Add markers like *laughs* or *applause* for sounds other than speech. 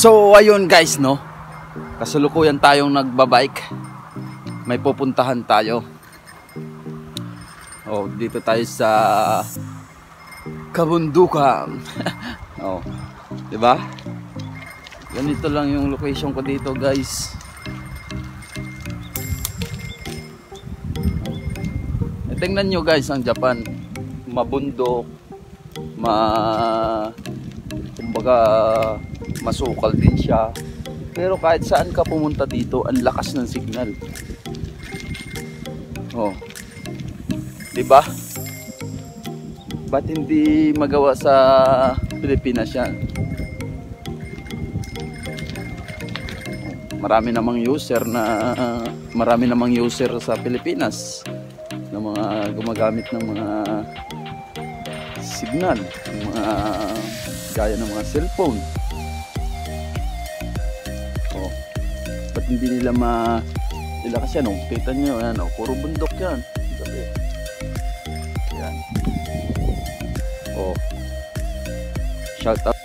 So ayun guys no. Kasalukuyan tayong nagbabike. May pupuntahan tayo. Oh, dito tayo sa Kabundukan. *laughs* oh. 'Di ba? Ganito lang yung location ko dito, guys. Eh, tingnan nyo guys ang Japan. Mabundok, ma kumbaga masukal din siya. Pero kahit saan ka pumunta dito, ang lakas ng signal. Oh. 'Di ba? Ba't hindi magawa sa Pilipinas yan? Marami namang user na marami namang user sa Pilipinas na mga gumagamit ng mga signal, mga gaya ng mga cellphone. Ba't hindi nila ma nila kasi ano, kita nyo, ano, puro bundok yan. Gabi. Yan. Oh. Shout out